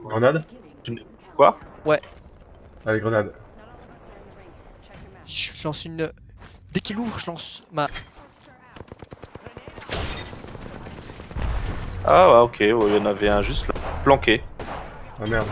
Grenade Quoi ouais Allez, grenade. Je lance une. Dès qu'il ouvre, je lance ma. Ah ouais, ok, il y en avait un juste là, planqué. Ah merde.